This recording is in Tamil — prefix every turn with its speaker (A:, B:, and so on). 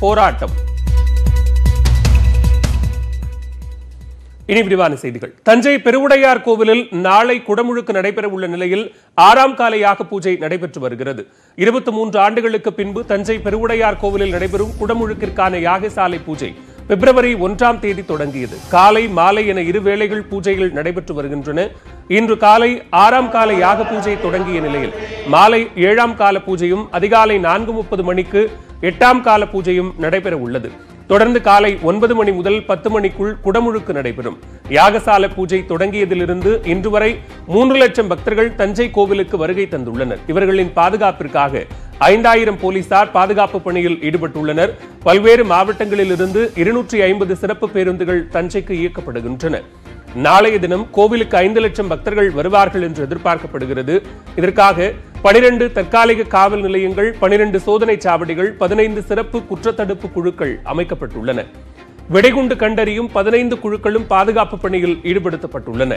A: போராட்டம். இனி விரிவான செய்திகள். தஞ்சை பெருவுடையார் கோவிலில் நாளை குடமுழுக்கு நடைபெற உள்ள நிலையில் ஆறாம் கால யாக பூஜை நடைபெற்று வருகிறது. இருபத்தி மூன்று ஆண்டுகளுக்கு பின்பு தஞ்சை பெருவுடையார் கோவிலில் நடைபெறும் குடமுழுக்கிற்கான யாகசாலை பூஜை. பிப்ரவரி ஒன்றாம் தேதி தொடங்கியது. காலை மாலை என இரு வேளைகள் பூஜைகள் நடைபெற்று வருகின்றன. இன்று காலை ஆறாம் கால யாக பூஜை தொடங்கிய நிலையில் மாலை ஏழாம் கால பூஜையும் அதிகாலை நான்கு முப்பது மணிக்கு எட்டாம் கால பூஜையும் நடைபெற உள்ளது. தொடர்ந்து காலை ஒன்பது மணி முதல் பத்து மணிக்குள் குடமுழுக்கு நடைபெறும். யாகசால பூஜை தொடங்கியதிலிருந்து இன்று வரை மூன்று லட்சம் பக்தர்கள் தஞ்சை கோவிலுக்கு வருகை தந்துள்ளனர். இவர்களின் பாதுகாப்பிற்காக ஐந்தாயிரம் போலீசார் பாதுகாப்பு பணியில் ஈடுபட்டுள்ளனர். பல்வேறு மாவட்டங்களிலிருந்து இருநூற்றி ஐம்பது சிறப்பு பேருந்துகள் தஞ்சைக்கு இயக்கப்படுகின்றன. நாளைய தினம் கோவிலுக்கு ஐந்து லட்சம் பக்தர்கள் வருவார்கள் என்று எதிர்பார்க்கப்படுகிறது. இதற்காக பனிரெண்டு தற்காலிக காவல் நிலையங்கள் பனிரெண்டு சோதனை சாவடிகள் பதினைந்து சிறப்பு குற்றத்தடுப்பு குழுக்கள் அமைக்கப்பட்டுள்ளன. வெடிகுண்டு கண்டறியும் பதினைந்து குழுக்களும் பாதுகாப்பு பணியில் ஈடுபடுத்தப்பட்டுள்ளன.